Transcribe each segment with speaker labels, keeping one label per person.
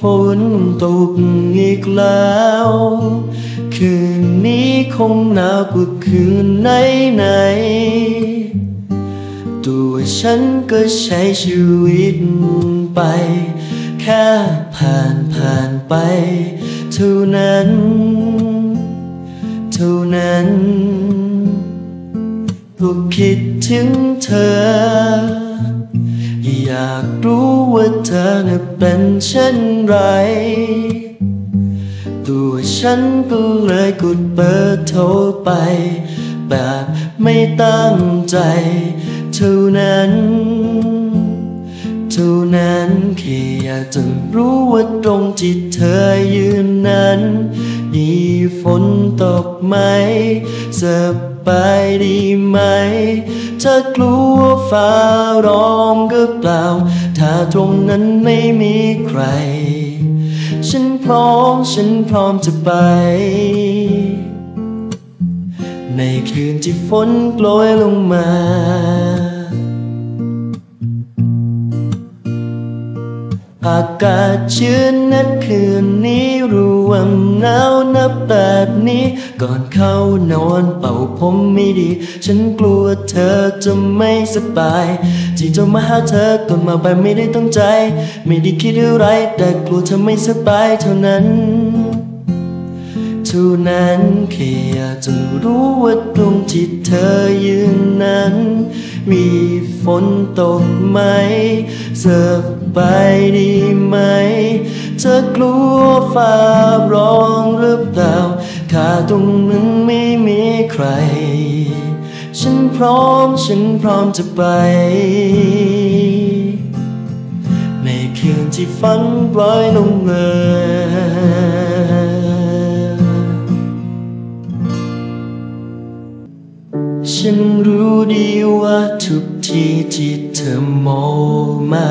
Speaker 1: ฝนตกอีกแล้ว คืนนี้คงหนาวกว่าคืนไหนไหน ตัวฉันก็ใช้ชีวิตไป แค่ผ่านผ่านไป เท่านั้น เท่านั้นก็คิดถึงเธอากรู้ว่าเธอน่ะเป็นเช่นไร ตัวฉันก็เลยกดเบอร์โทรไป แบบไม่ตั้งใจเท่านั้นเท่านั้นแค่อยากจะรู้ว่าตรงที่เธอยืนนั้นมีฝนตกไหมสบายดีไหมเธอกลัวฟ้าร้องก็เปล่า ถ้าตรงนั้นไม่มีใคร ฉันพร้อมฉันพร้อมจะไป ในคืนที่ฝนโปรยลงมา อากาศชื้นนัดคืนนี้รู้ว่าหนาวนับแบบนี้ ก่อนเข้านอนเป่าผมไม่ดี ฉันกลัวเธอจะไม่สบายที่จะมาหาเธอก็มาแบบไม่ได้ตั้งใจ ไม่ได้คิดอะไร แต่กลัวเธอไม่สบายเท่านั้นเท่านั้นแค่อยากจะรู้ว่าตรงที่เธอยืนนั้น มีฝนตกไหมสบายดีไหม เธอกลัวฟ้าร้องหรือเปล่าถ้าตรงนั้นไม่มีใคร ฉันพร้อมฉันพร้อมจะไป ในคืนที่ฝันปล่อยลงมา ฉันรู้ดีว่าทุกทีที่เธอมองมา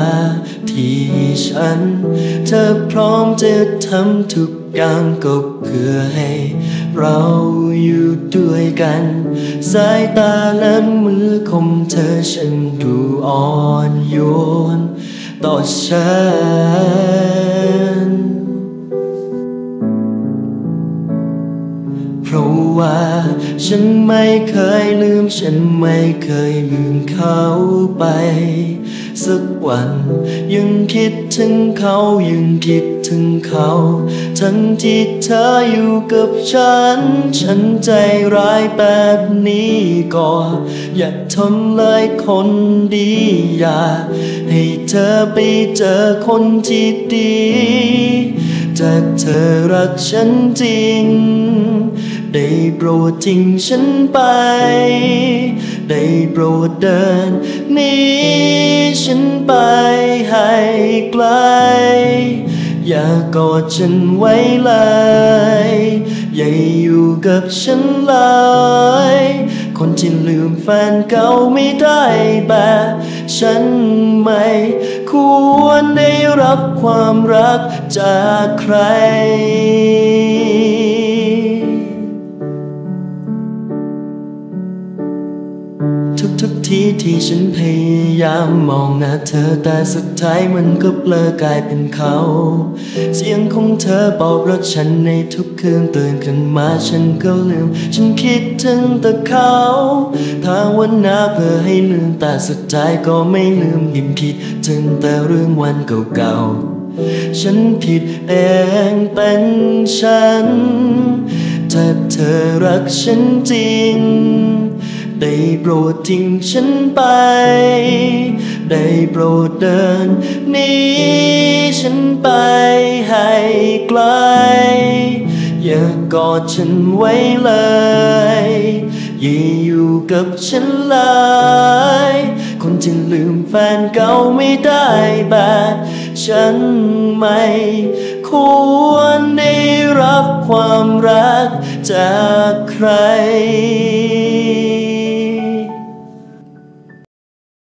Speaker 1: ที่ฉัน เธอพร้อมจะทำทุกอย่างก็เพื่อให้ เราอยู่ด้วยกัน สายตาและมือของเธอฉันดูอ่อนโยน ต่อฉัน ฉันไม่เคยลืม ฉันไม่เคยลืมเขาไป สักวัน ยังคิดถึงเขายังคิดถึงเขา ทั้งที่เธออยู่กับฉัน ฉันใจร้ายแบบนี้ก็อย่าทำเลยคนดีอย่า ให้เธอไปเจอคนที่ดี จากเธอรักฉันจริง โปรดทิ้งฉันไป ได้โปรดเดินหนีฉันไปให้ไกล อย่ากอดฉันไว้เลยอย่าอยู่กับฉันเลยคนที่ลืมแฟนเก่าไม่ได้แบบฉันไม่ควรได้รับความรักจากใคร ทีที่ฉันพยายามมองหน้าเธอแต่สุดท้ายมันก็เบลอกลายเป็นเขา เสียงของเธอบอกรักฉันในทุกคืนตื่นขึ้นมาฉันก็ลืม ฉันคิดถึงแต่เขาถ้าวันหน้าเพื่อให้ลืมแต่สุดท้ายก็ไม่ลืมยิ่งคิดถึงแต่เรื่องวันเก่าๆ ฉันผิดเองเป็นฉันถ้าเธอรักฉันจริง ได้โปรดทิ้งฉันไป ได้โปรดเดินนีฉันไปให้ไกล อย่ากอดฉันไว้เลยอย่าอยู่กับฉันเลยคนที่ลืมแฟนเก่าไม่ได้แบบฉันไม่ควรได้รับความรักจากใคร